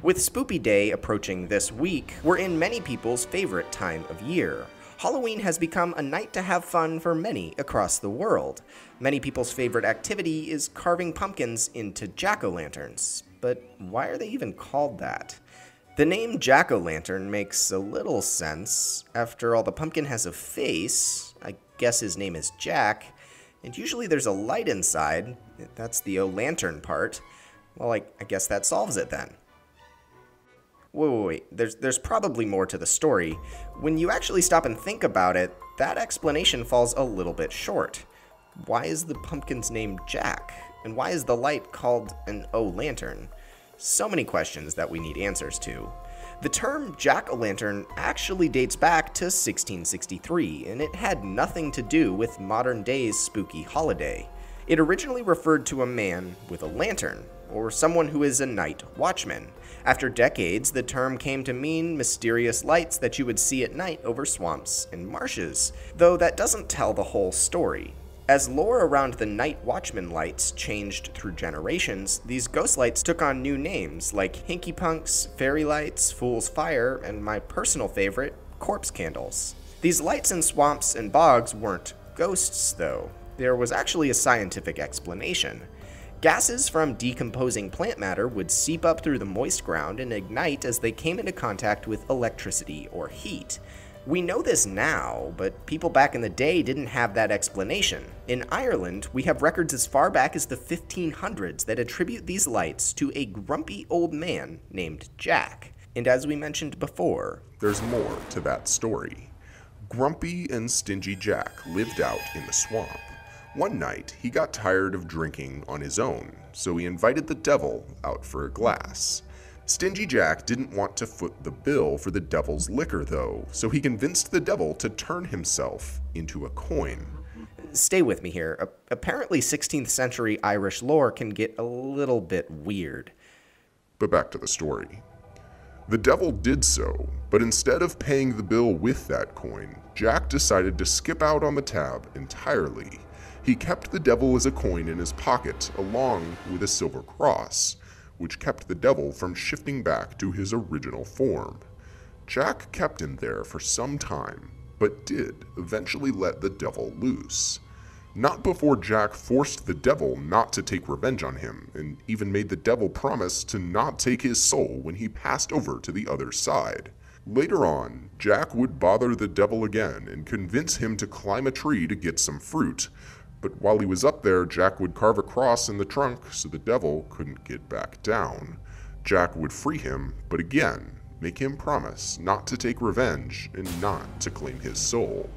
With Spoopy Day approaching this week, we're in many people's favorite time of year. Halloween has become a night to have fun for many across the world. Many people's favorite activity is carving pumpkins into jack o' lanterns. But why are they even called that? The name jack o' lantern makes a little sense. After all, the pumpkin has a face. I guess his name is Jack. And usually there's a light inside. That's the o lantern part. Well, I, I guess that solves it then. Wait, wait, wait. There's, there's probably more to the story. When you actually stop and think about it, that explanation falls a little bit short. Why is the pumpkin's name Jack? And why is the light called an O-lantern? So many questions that we need answers to. The term jack-o'-lantern actually dates back to 1663, and it had nothing to do with modern day's spooky holiday. It originally referred to a man with a lantern, or someone who is a night watchman. After decades, the term came to mean mysterious lights that you would see at night over swamps and marshes, though that doesn't tell the whole story. As lore around the night watchman lights changed through generations, these ghost lights took on new names like Hinky Punks, Fairy Lights, Fool's Fire, and my personal favorite, Corpse Candles. These lights in swamps and bogs weren't ghosts, though. There was actually a scientific explanation. Gases from decomposing plant matter would seep up through the moist ground and ignite as they came into contact with electricity or heat. We know this now, but people back in the day didn't have that explanation. In Ireland, we have records as far back as the 1500s that attribute these lights to a grumpy old man named Jack. And as we mentioned before, there's more to that story. Grumpy and Stingy Jack lived out in the swamp. One night, he got tired of drinking on his own, so he invited the devil out for a glass. Stingy Jack didn't want to foot the bill for the devil's liquor, though, so he convinced the devil to turn himself into a coin. Stay with me here. Apparently, 16th century Irish lore can get a little bit weird. But back to the story. The devil did so, but instead of paying the bill with that coin, Jack decided to skip out on the tab entirely he kept the devil as a coin in his pocket, along with a silver cross, which kept the devil from shifting back to his original form. Jack kept him there for some time, but did eventually let the devil loose. Not before Jack forced the devil not to take revenge on him, and even made the devil promise to not take his soul when he passed over to the other side. Later on, Jack would bother the devil again and convince him to climb a tree to get some fruit, but while he was up there, Jack would carve a cross in the trunk so the devil couldn't get back down. Jack would free him, but again, make him promise not to take revenge and not to claim his soul.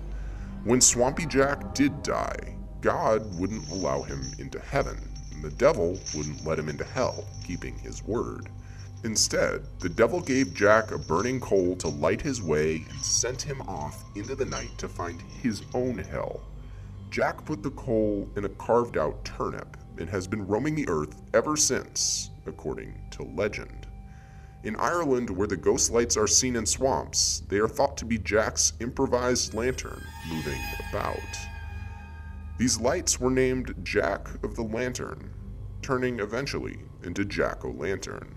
When Swampy Jack did die, God wouldn't allow him into heaven, and the devil wouldn't let him into hell, keeping his word. Instead, the devil gave Jack a burning coal to light his way and sent him off into the night to find his own hell. Jack put the coal in a carved out turnip and has been roaming the earth ever since, according to legend. In Ireland, where the ghost lights are seen in swamps, they are thought to be Jack's improvised lantern moving about. These lights were named Jack of the Lantern, turning eventually into Jack o' Lantern.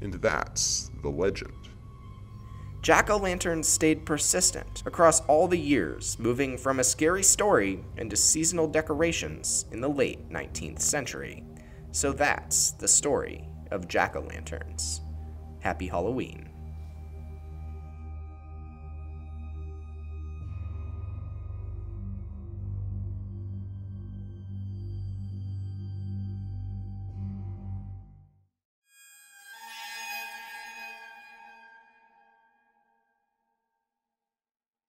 And that's the legend. Jack-o'-lanterns stayed persistent across all the years, moving from a scary story into seasonal decorations in the late 19th century. So that's the story of jack-o'-lanterns. Happy Halloween.